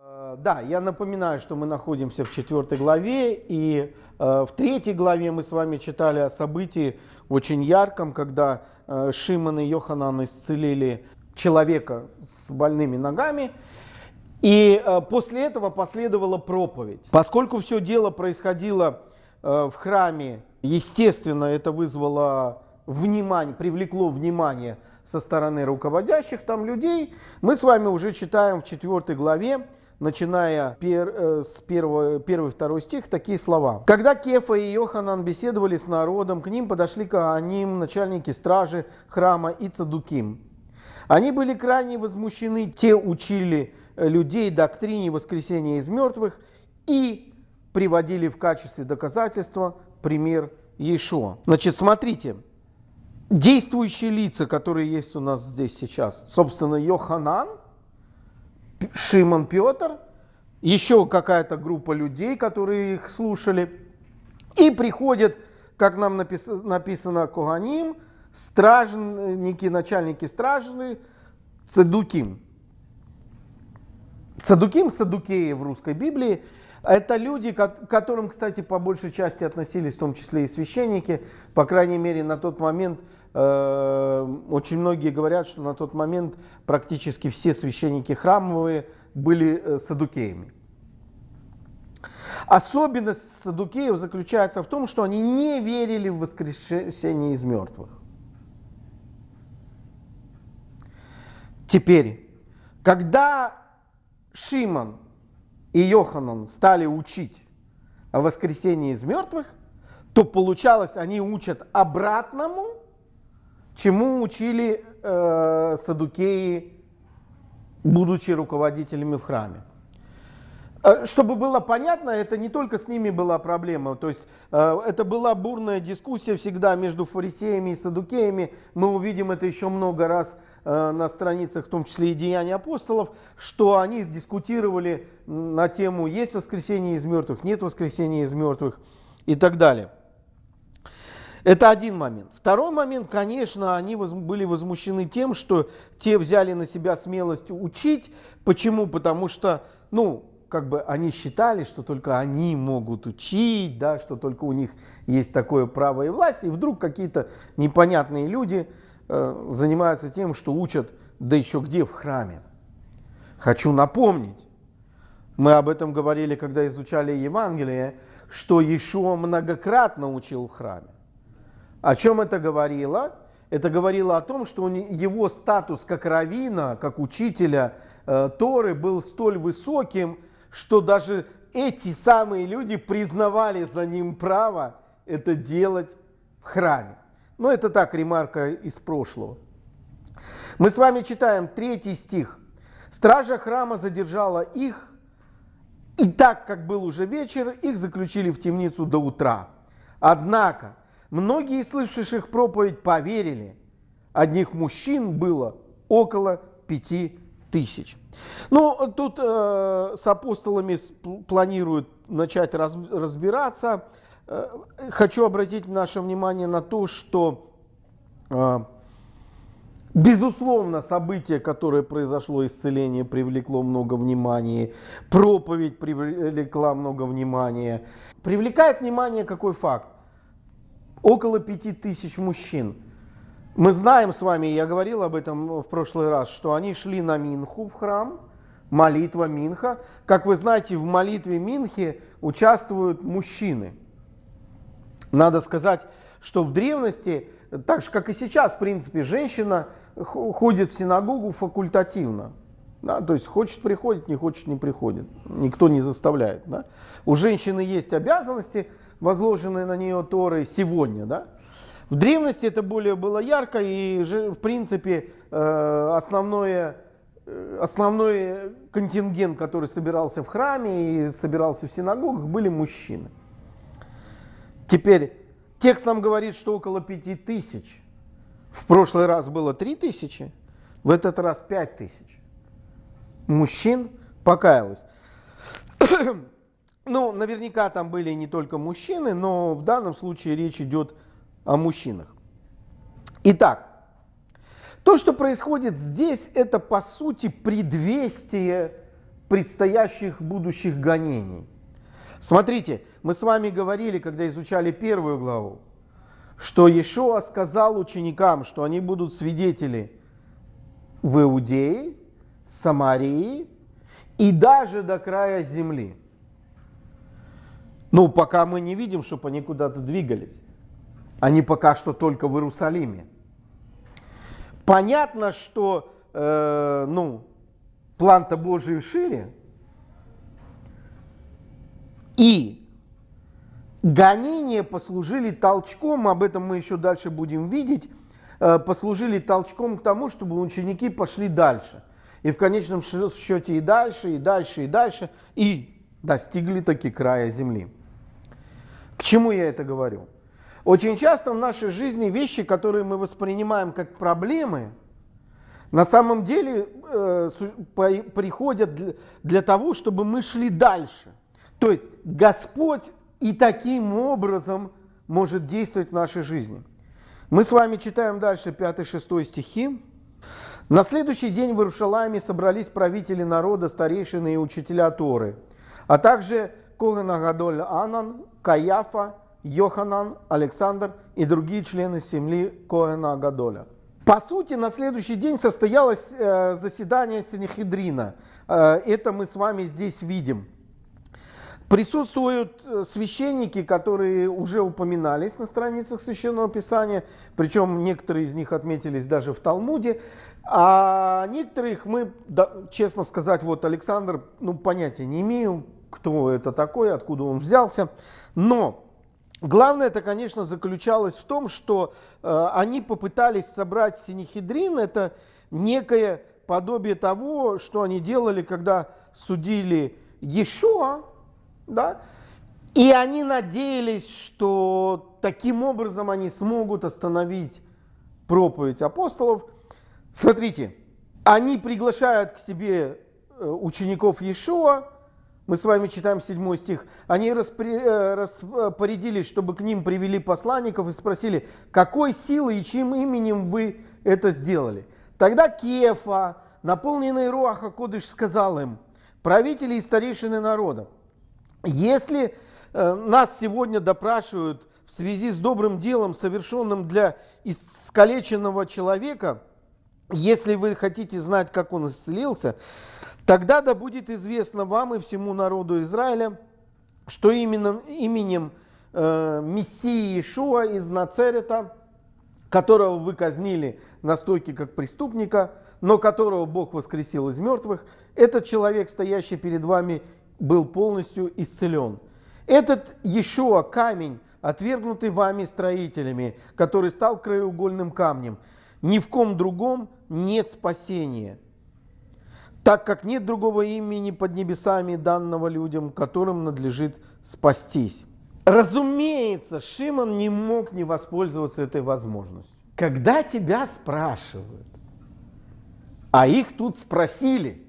Э, Да, я напоминаю, что мы находимся в четвертой главе, и э, в третьей главе мы с вами читали о событии очень ярком, когда э, Шимон и Йоханан исцелили человека с больными ногами, и э, после этого последовала проповедь. Поскольку все дело происходило э, в храме, естественно, это вызвало внимание, привлекло внимание со стороны руководящих там людей, мы с вами уже читаем в четвертой главе, начиная э, с первого, первый, второй стих, такие слова. «Когда Кефа и Йоханан беседовали с народом, к ним подошли Кааним, начальники стражи храма и Цадуким. Они были крайне возмущены, те учили э, людей доктрине воскресения из мертвых и приводили в качестве доказательства пример Иешуа. Значит, смотрите, действующие лица, которые есть у нас здесь сейчас, собственно, Йоханан, Шимон Петр, еще какая-то группа людей, которые их слушали, и приходят, как нам напис- написано, Коганим, стражники, начальники стражи, Цедуким. Цадуким, Садукеи в русской Библии, это люди, к которым, кстати, по большей части относились в том числе и священники. По крайней мере, на тот момент, э, очень многие говорят, что на тот момент практически все священники храмовые были э, садукеями. Особенность садукеев заключается в том, что они не верили в воскрешение из мертвых. Теперь, когда Шимон и Йоханан стали учить о воскресении из мертвых, то получалось, они учат обратному, чему учили э, садукеи, будучи руководителями в храме. Э, Чтобы было понятно, это не только с ними была проблема, то есть э, это была бурная дискуссия всегда между фарисеями и садукеями. Мы увидим это еще много раз э, на страницах, в том числе и Деяний апостолов, что они дискутировали на тему, есть воскресение из мертвых, нет воскресения из мертвых и так далее. Это один момент. Второй момент, конечно, они воз- были возмущены тем, что те взяли на себя смелость учить. Почему? Потому что, ну, как бы они считали, что только они могут учить, да, что только у них есть такое право и власть, и вдруг какие-то непонятные люди э, занимаются тем, что учат, да еще где в храме. Хочу напомнить, мы об этом говорили, когда изучали Евангелие, что Иешуа многократно учил в храме. О чем это говорило? Это говорило о том, что его статус как равина, как учителя э, Торы был столь высоким, что даже эти самые люди признавали за ним право это делать в храме. Но это так, ремарка из прошлого. Мы с вами читаем третий стих. Стража храма задержала их, и так как был уже вечер, их заключили в темницу до утра. Однако многие, слышавших проповедь, поверили. Одних мужчин было около пяти тысяч. Ну, тут э, с апостолами планируют начать раз- разбираться. Э, хочу обратить наше внимание на то, что э, Безусловно, событие, которое произошло, исцеление, привлекло много внимания, проповедь привлекла много внимания. Привлекает внимание какой факт? Около пяти тысяч мужчин. Мы знаем с вами, я говорил об этом в прошлый раз, что они шли на Минху в храм, молитва Минха. Как вы знаете, в молитве Минхи участвуют мужчины. Надо сказать, что в древности, так же как и сейчас, в принципе, женщина ходит в синагогу факультативно. Да, то есть хочет приходит, не хочет не приходит. Никто не заставляет. Да. У женщины есть обязанности, возложенные на нее Торой сегодня. Да. В древности это более было ярко, и в принципе э, основное, э, основной контингент, который собирался в храме и собирался в синагогах, были мужчины. Теперь текст нам говорит, что около пяти тысяч. В прошлый раз было три тысячи, в этот раз пять тысяч. Мужчин покаялось. Ну, наверняка там были не только мужчины, но в данном случае речь идет о мужчинах. Итак, то, что происходит здесь, это по сути предвестие предстоящих будущих гонений. Смотрите, мы с вами говорили, когда изучали первую главу, что Иешуа сказал ученикам, что они будут свидетели в Иудее, Самарии и даже до края земли. Ну, пока мы не видим, чтобы они куда-то двигались. Они пока что только в Иерусалиме. Понятно, что э, ну, план-то Божий шире. И гонения послужили толчком, об этом мы еще дальше будем видеть, э, послужили толчком к тому, чтобы ученики пошли дальше. И в конечном счете и дальше, и дальше, и дальше, и достигли таки края земли. К чему я это говорю? Очень часто в нашей жизни вещи, которые мы воспринимаем как проблемы, на самом деле э, приходят для, для того, чтобы мы шли дальше. То есть Господь и таким образом может действовать в нашей жизни. Мы с вами читаем дальше 5-6 стихи. На следующий день в Иерушалайме собрались правители народа, старейшины и учителя Торы, а также Коган Агадоль Анан, Каяфа, Йоханан, Александр и другие члены семьи Коэна Агадоля. По сути, на следующий день состоялось э, заседание Синехидрина. Э, это мы с вами здесь видим. Присутствуют э, священники, которые уже упоминались на страницах Священного Писания, причем некоторые из них отметились даже в Талмуде, а некоторых мы, честно сказать, вот Александр, ну понятия не имею, кто это такой, откуда он взялся, но Главное это, конечно, заключалось в том, что э, они попытались собрать синехидрин, это некое подобие того, что они делали, когда судили Иешуа, да, и они надеялись, что таким образом они смогут остановить проповедь апостолов. Смотрите, они приглашают к себе э, учеников Иешуа, мы с вами читаем 7 стих. Они э, распорядились, чтобы к ним привели посланников и спросили, какой силой и чьим именем вы это сделали. Тогда Кефа, наполненный Руаха Кодыш, сказал им, правители и старейшины народа, если э, нас сегодня допрашивают в связи с добрым делом, совершенным для искалеченного человека, если вы хотите знать, как он исцелился, Тогда да будет известно вам и всему народу Израиля, что именно именем э, Мессии Ишуа из Нацерета, которого вы казнили на стойке как преступника, но которого Бог воскресил из мертвых, этот человек, стоящий перед вами, был полностью исцелен. Этот Ешуа камень, отвергнутый вами строителями, который стал краеугольным камнем, ни в ком другом нет спасения – так как нет другого имени под небесами, данного людям, которым надлежит спастись. Разумеется, Шимон не мог не воспользоваться этой возможностью. Когда тебя спрашивают, а их тут спросили,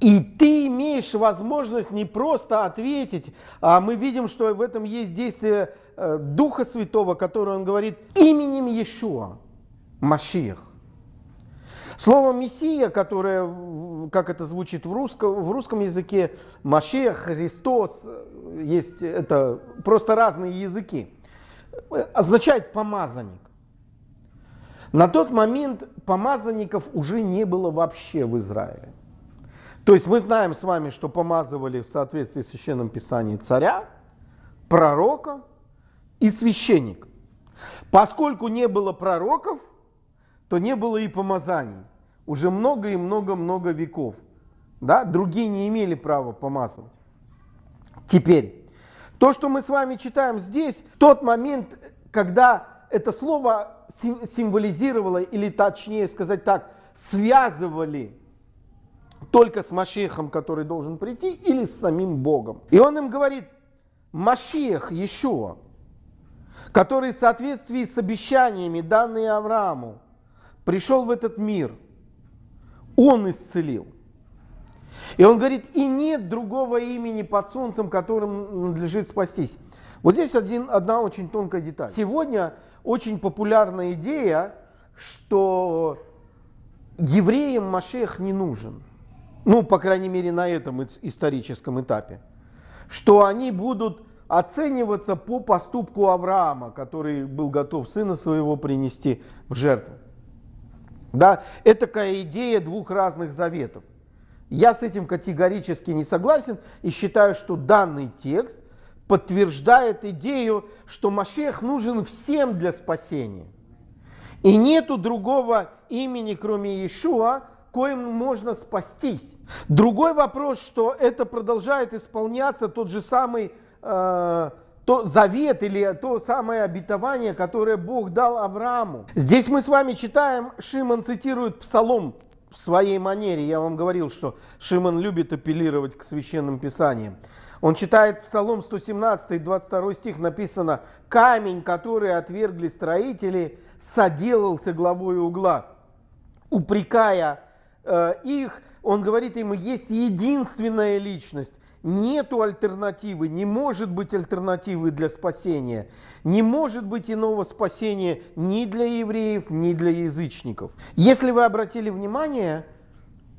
и ты имеешь возможность не просто ответить, а мы видим, что в этом есть действие э, Духа Святого, который он говорит именем Иешуа, Машиах. Слово «мессия», которое, как это звучит в русском, в русском языке, «машех», «Христос», есть это просто разные языки, означает «помазанник». На тот момент помазанников уже не было вообще в Израиле. То есть мы знаем с вами, что помазывали в соответствии с Священным Писанием царя, пророка и священника. Поскольку не было пророков – то не было и помазаний. Уже много и много-много веков. Да? Другие не имели права помазывать. Теперь, то, что мы с вами читаем здесь, тот момент, когда это слово символизировало, или точнее сказать так, связывали только с Машехом, который должен прийти, или с самим Богом. И он им говорит, Машех Иешуа, который в соответствии с обещаниями, данные Аврааму, пришел в этот мир, Он исцелил. И он говорит, и нет другого имени под солнцем, которым надлежит спастись. Вот здесь один, одна очень тонкая деталь. Сегодня очень популярная идея, что евреям Машех не нужен. ну, по крайней мере, на этом историческом этапе, что они будут оцениваться по поступку Авраама, который был готов сына своего принести в жертву. Да, это такая идея двух разных заветов. Я с этим категорически не согласен и считаю, что данный текст подтверждает идею, что Машех нужен всем для спасения. И нету другого имени, кроме Иешуа, коим можно спастись. Другой вопрос, что это продолжает исполняться тот же самый э, то завет или то самое обетование, которое Бог дал Аврааму. Здесь мы с вами читаем, Шимон цитирует Псалом в своей манере. Я вам говорил, что Шимон любит апеллировать к священным писаниям. Он читает Псалом 117, 22 стих, написано «Камень, который отвергли строители, соделался главой угла». Упрекая Э, их, он говорит ему, есть единственная личность, нету альтернативы, не может быть альтернативы для спасения, не может быть иного спасения ни для евреев, ни для язычников. Если вы обратили внимание,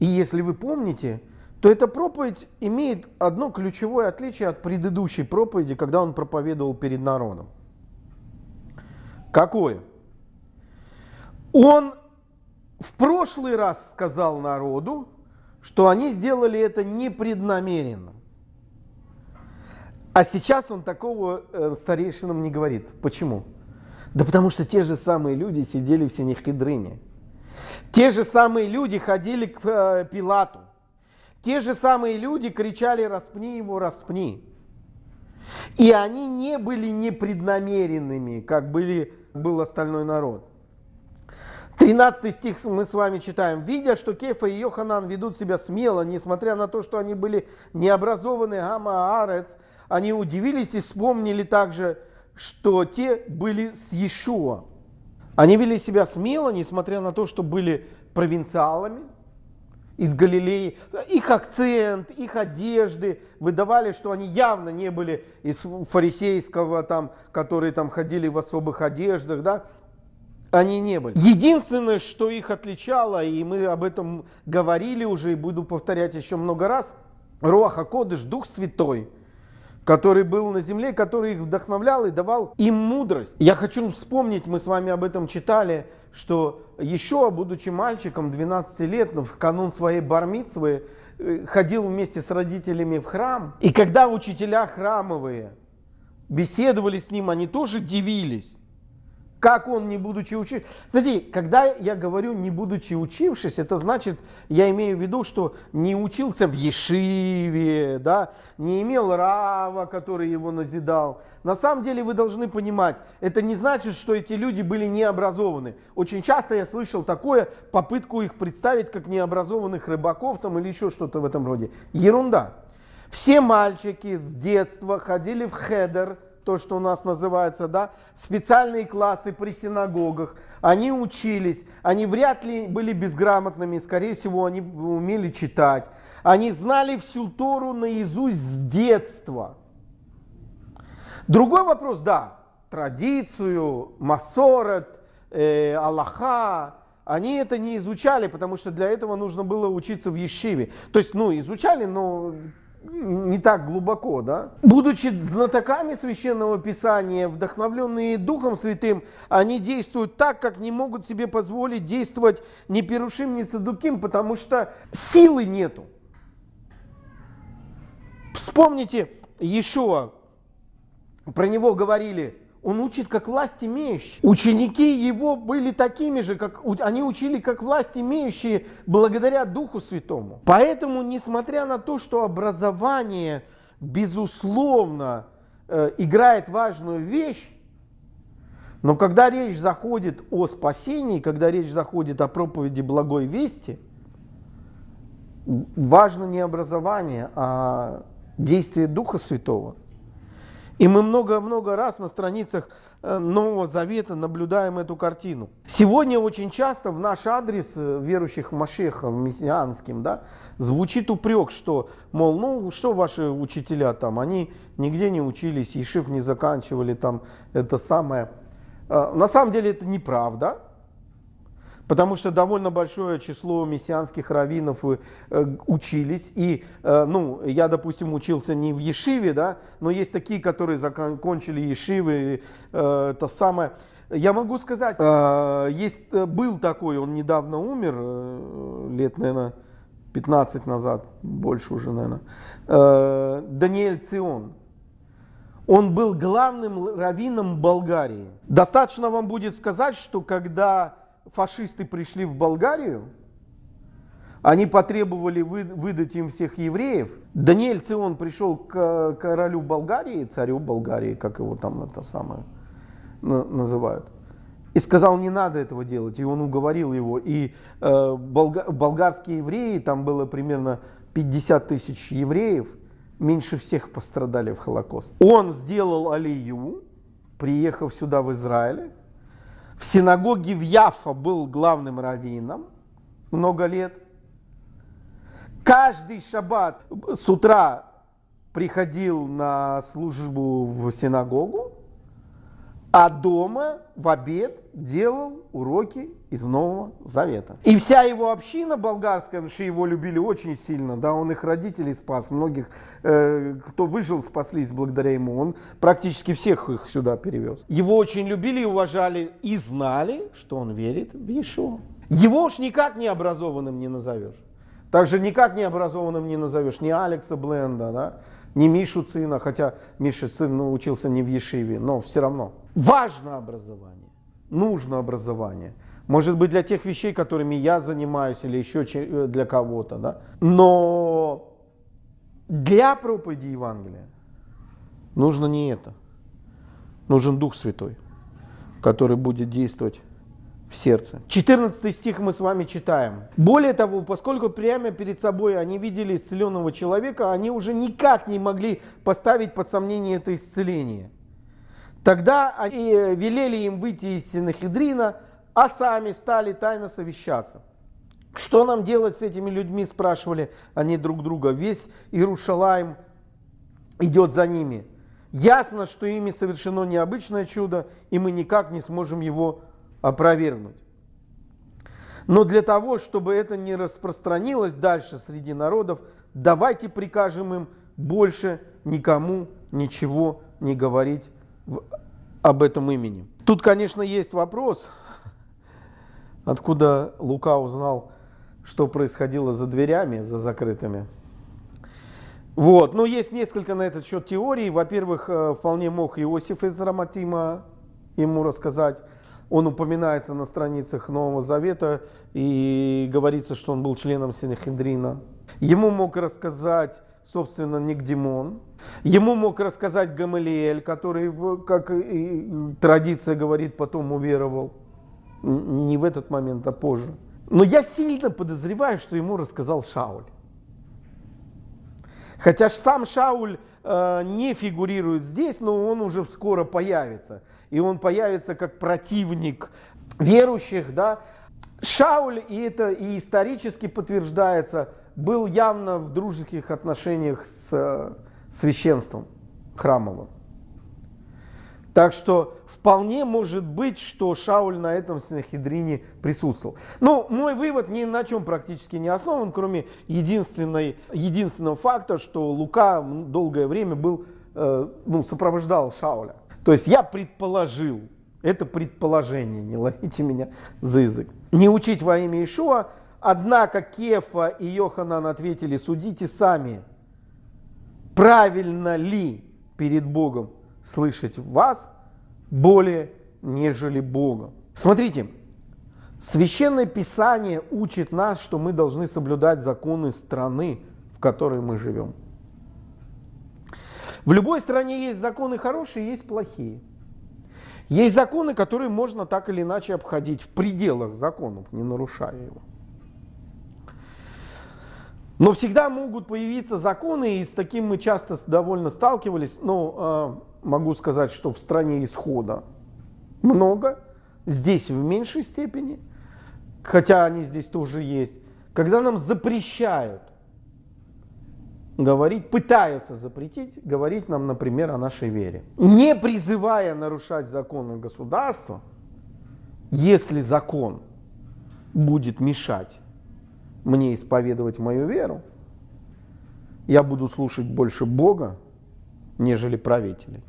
и если вы помните, то эта проповедь имеет одно ключевое отличие от предыдущей проповеди, когда он проповедовал перед народом. Какое? Он в прошлый раз сказал народу, что они сделали это непреднамеренно. А сейчас он такого э, старейшинам не говорит. Почему? Да потому что те же самые люди сидели в Синехидрине. Те же самые люди ходили к э, Пилату. Те же самые люди кричали «распни его, распни». И они не были непреднамеренными, как были, был остальной народ. 13 стих мы с вами читаем. «Видя, что Кефа и Йоханан ведут себя смело, несмотря на то, что они были необразованы Гама Арец, они удивились и вспомнили также, что те были с Иешуа. Они вели себя смело, несмотря на то, что были провинциалами из Галилеи. Их акцент, их одежды выдавали, что они явно не были из фарисейского, там, которые там ходили в особых одеждах. Да? они не были. Единственное, что их отличало, и мы об этом говорили уже и буду повторять еще много раз, Руаха Кодыш, Дух Святой, который был на земле, который их вдохновлял и давал им мудрость. Я хочу вспомнить, мы с вами об этом читали, что еще, будучи мальчиком 12 лет, в канун своей бармитсвы, э, ходил вместе с родителями в храм. И когда учителя храмовые беседовали с ним, они тоже дивились. Как он, не будучи учившись? Смотрите, когда я говорю не будучи учившись, это значит, я имею в виду, что не учился в Ешиве, да, не имел Рава, который его назидал. На самом деле вы должны понимать, это не значит, что эти люди были необразованы. Очень часто я слышал такое, попытку их представить как необразованных рыбаков там, или еще что-то в этом роде. Ерунда. Все мальчики с детства ходили в хедер, то, что у нас называется, да, специальные классы при синагогах, они учились, они вряд ли были безграмотными, скорее всего, они умели читать, они знали всю Тору наизусть с детства. Другой вопрос, да, традицию, массорет, э, Аллаха, они это не изучали, потому что для этого нужно было учиться в Ешиве. То есть, ну, изучали, но не так глубоко, да? Будучи знатоками священного писания, вдохновленные Духом Святым, они действуют так, как не могут себе позволить действовать ни Перушим, ни Садуким, потому что силы нету. Вспомните Иешуа, про него говорили, он учит как власть имеющий. Ученики его были такими же, как они учили как власть имеющие благодаря Духу Святому. Поэтому, несмотря на то, что образование, безусловно, э, играет важную вещь, но когда речь заходит о спасении, когда речь заходит о проповеди благой вести, важно не образование, а действие Духа Святого. И мы много-много раз на страницах э, Нового Завета наблюдаем эту картину. Сегодня очень часто в наш адрес э, верующих в Машеха, мессианским, да, звучит упрек, что, мол, ну что ваши учителя там, они нигде не учились, Ешив не заканчивали там это самое. Э, на самом деле это неправда, Потому что довольно большое число мессианских раввинов э, учились. И, э, ну, я, допустим, учился не в Ешиве, да, но есть такие, которые закончили Ешивы. Э, это самое. Я могу сказать, есть, был такой, он недавно умер, лет, наверное, 15 назад, больше уже, наверное, Даниэль Цион. Он был главным раввином Болгарии. Достаточно вам будет сказать, что когда фашисты пришли в Болгарию, они потребовали вы, выдать им всех евреев. Даниэль Цион пришел к королю Болгарии, царю Болгарии, как его там это самое называют, и сказал, не надо этого делать. И он уговорил его. И э, болга, болгарские евреи, там было примерно 50 тысяч евреев – меньше всех пострадали в Холокост. Он сделал алию, приехав сюда в Израиль. В синагоге в Яфа был главным раввином много лет. Каждый шаббат с утра приходил на службу в синагогу, а дома в обед делал уроки из Нового Завета. И вся его община болгарская, потому что его любили очень сильно, да, он их родителей спас, многих, э, кто выжил, спаслись благодаря ему, он практически всех их сюда перевез. Его очень любили и уважали, и знали, что он верит в Иешуа. Его уж никак не образованным не назовешь. Также никак не образованным не назовешь ни Алекса Бленда, да, ни Мишу Цина, хотя Миша Цин ну, учился не в Ешиве, но все равно. Важно образование, нужно образование. Может быть, для тех вещей, которыми я занимаюсь, или еще э, для кого-то. Да? Но для проповеди Евангелия нужно не это. Нужен Дух Святой, который будет действовать в сердце. 14 стих мы с вами читаем. Более того, поскольку прямо перед собой они видели исцеленного человека, они уже никак не могли поставить под сомнение это исцеление. Тогда они велели им выйти из Синахидрина, а сами стали тайно совещаться. Что нам делать с этими людьми, спрашивали они друг друга. Весь Иерушалаем идет за ними. Ясно, что ими совершено необычное чудо, и мы никак не сможем его опровергнуть. Но для того, чтобы это не распространилось дальше среди народов, давайте прикажем им больше никому ничего не говорить об этом имени. Тут, конечно, есть вопрос, откуда Лука узнал, что происходило за дверями, за закрытыми. Вот. Но есть несколько на этот счет теорий. Во-первых, э, вполне мог Иосиф из Раматима ему рассказать. Он упоминается на страницах Нового Завета и говорится, что он был членом Синехендрина. Ему мог рассказать собственно, Никдимон. Ему мог рассказать Гамалиэль, который, как и традиция говорит, потом уверовал. Не в этот момент, а позже. Но я сильно подозреваю, что ему рассказал Шауль. Хотя сам Шауль э, не фигурирует здесь, но он уже скоро появится. И он появится как противник верующих. Да? Шауль, и это и исторически подтверждается, был явно в дружеских отношениях с э, священством храмовым. Так что вполне может быть, что Шауль на этом Синахидрине присутствовал. Но мой вывод ни на чем практически не основан, кроме единственной, единственного факта, что Лука долгое время был, э, ну, сопровождал Шауля. То есть я предположил, это предположение, не ловите меня за язык. Не учить во имя Ишуа Однако Кефа и Йоханан ответили, судите сами, правильно ли перед Богом слышать вас более, нежели Бога. Смотрите, Священное Писание учит нас, что мы должны соблюдать законы страны, в которой мы живем. В любой стране есть законы хорошие, есть плохие. Есть законы, которые можно так или иначе обходить в пределах законов, не нарушая его. Но всегда могут появиться законы, и с таким мы часто довольно сталкивались. Но э, могу сказать, что в стране исхода много, здесь в меньшей степени, хотя они здесь тоже есть. Когда нам запрещают говорить, пытаются запретить, говорить нам, например, о нашей вере. Не призывая нарушать законы государства, если закон будет мешать мне исповедовать мою веру, я буду слушать больше Бога, нежели правителей.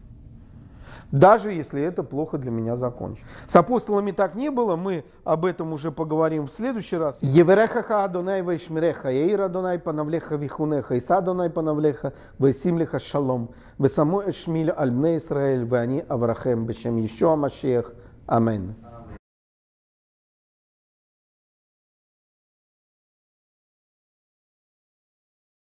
Даже если это плохо для меня закончится. С апостолами так не было, мы об этом уже поговорим в следующий раз. Еверехаха Адонай Вешмиреха, Эир Адонай Панавлеха Вихунеха, Иса Адонай Панавлеха, Весимлеха Шалом, Весамо Эшмиль Альбне Исраэль, Вани Аврахем, Бешем Еще Амашех. Амин.